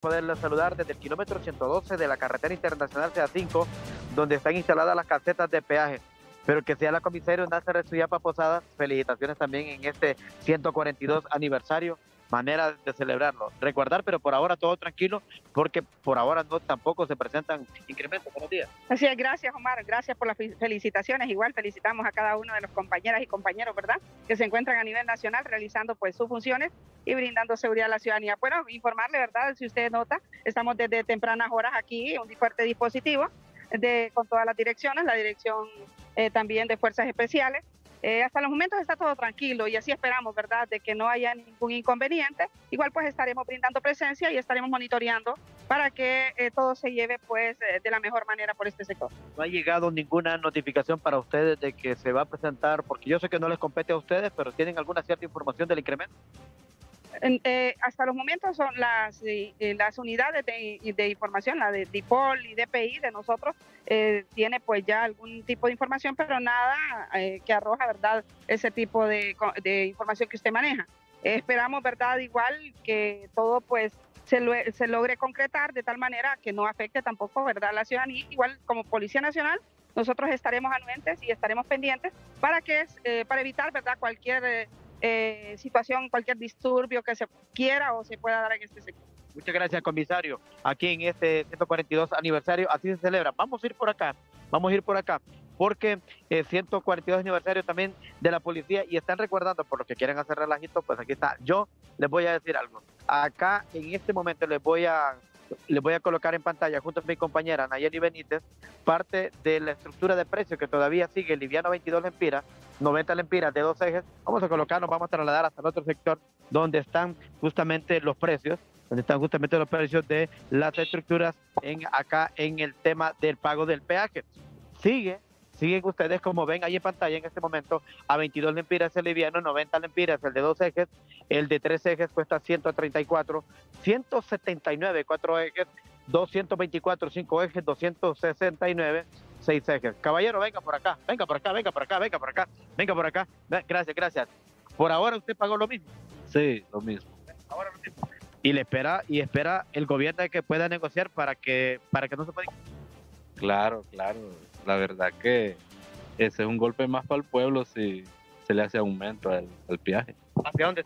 poderles saludar desde el kilómetro 112 de la carretera internacional CA5, donde están instaladas las casetas de peaje. Pero que sea la comisaria Nácer Suyapa Posadas, felicitaciones también en este 142 aniversario manera de celebrarlo. Recordar, pero por ahora todo tranquilo, porque por ahora no tampoco se presentan incrementos. Buenos días. Así es, gracias Omar, gracias por las felicitaciones. Igual felicitamos a cada uno de los compañeras y compañeros, ¿verdad? Que se encuentran a nivel nacional realizando pues sus funciones y brindando seguridad a la ciudadanía. Bueno, informarle, ¿verdad? Si usted nota, estamos desde tempranas horas aquí, un fuerte dispositivo de, con todas las direcciones, la dirección eh, también de fuerzas especiales, eh, hasta los momentos está todo tranquilo y así esperamos, ¿verdad?, de que no haya ningún inconveniente. Igual pues estaremos brindando presencia y estaremos monitoreando para que eh, todo se lleve pues eh, de la mejor manera por este sector. ¿No ha llegado ninguna notificación para ustedes de que se va a presentar, porque yo sé que no les compete a ustedes, pero tienen alguna cierta información del incremento? Eh, hasta los momentos son las, eh, eh, las unidades de, información, la de DIPOL y DPI de nosotros, tiene pues ya algún tipo de información, pero nada que arroja, ¿verdad?, ese tipo de, información que usted maneja. esperamos, ¿verdad?, igual que todo pues se, se, logre concretar de tal manera que no afecte tampoco, ¿verdad?, la ciudadanía. Igual como Policía Nacional, nosotros estaremos anuentes y estaremos pendientes para que para evitar, ¿verdad?, cualquier eh, situación, cualquier disturbio que se quiera o se pueda dar en este sector. Muchas gracias, comisario. Aquí en este 142 aniversario, así se celebra. Vamos a ir por acá, vamos a ir por acá, porque el 142 aniversario también de la policía y están recordando, por los que quieren hacer relajito, pues aquí está. Yo les voy a decir algo. Acá en este momento les voy a les voy a colocar en pantalla junto a mi compañera Nayeli Benítez parte de la estructura de precios que todavía sigue liviano 22 lempiras 90 lempiras de dos ejes. Vamos a colocarnos, vamos a trasladar hasta el otro sector donde están justamente los precios, donde están justamente los precios de las estructuras en acá en el tema del pago del peaje. Sigue, siguen ustedes como ven ahí en pantalla en este momento a 22 lempiras el liviano, 90 lempiras el de dos ejes, el de tres ejes cuesta 134, 179 cuatro ejes, 224 cinco ejes, 269 seis ejes. Caballero, venga por acá, venga por acá, venga por acá, venga por acá, venga por acá. Gracias, gracias. Por ahora usted pagó lo mismo. Sí, lo mismo. Ahora lo mismo. Y le espera y espera el gobierno que pueda negociar para que para que no se pueda. Claro, claro. La verdad que ese es un golpe más para el pueblo si se le hace aumento al, al viaje. ¿Hacia dónde?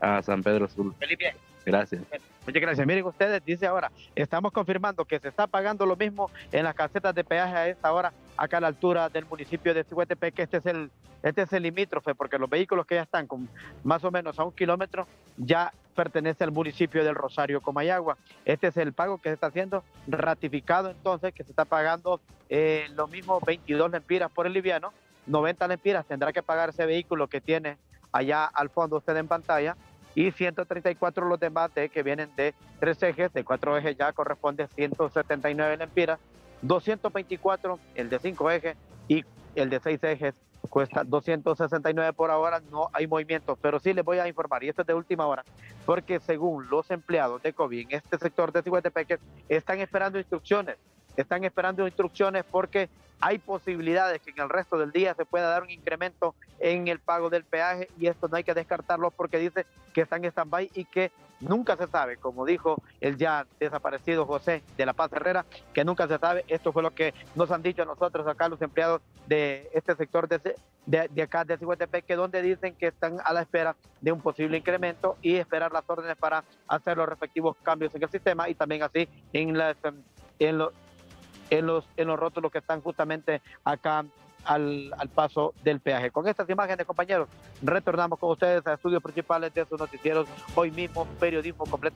A San Pedro Sur. Felipe. Gracias. Muchas gracias. Miren ustedes, dice ahora, estamos confirmando que se está pagando lo mismo en las casetas de peaje a esta hora, acá a la altura del municipio de Cihuetepec, que este es el, este es el limítrofe, porque los vehículos que ya están con más o menos a un kilómetro ya pertenece al municipio del Rosario Comayagua. Este es el pago que se está haciendo, ratificado entonces que se está pagando eh, lo mismo 22 lempiras por el liviano, 90 lempiras tendrá que pagar ese vehículo que tiene allá al fondo usted en pantalla y 134 los demás de que vienen de tres ejes, de cuatro ejes ya corresponde 179 lempiras, 224 el de cinco ejes y el de seis ejes cuesta 269 por ahora, no hay movimiento, pero sí les voy a informar, y esto es de última hora, porque según los empleados de COVID en este sector de Ciguetepeque, están esperando instrucciones, están esperando instrucciones porque hay posibilidades que en el resto del día se pueda dar un incremento en el pago del peaje y esto no hay que descartarlo porque dice que están en stand-by y que nunca se sabe, como dijo el ya desaparecido José de La Paz Herrera, que nunca se sabe. Esto fue lo que nos han dicho a nosotros acá los empleados de este sector de, de, acá de que donde dicen que están a la espera de un posible incremento y esperar las órdenes para hacer los respectivos cambios en el sistema y también así en, las, en, los en los, en los rótulos que están justamente acá al, al, paso del peaje. Con estas imágenes, compañeros, retornamos con ustedes a estudios principales de sus noticieros. Hoy mismo, periodismo completamente.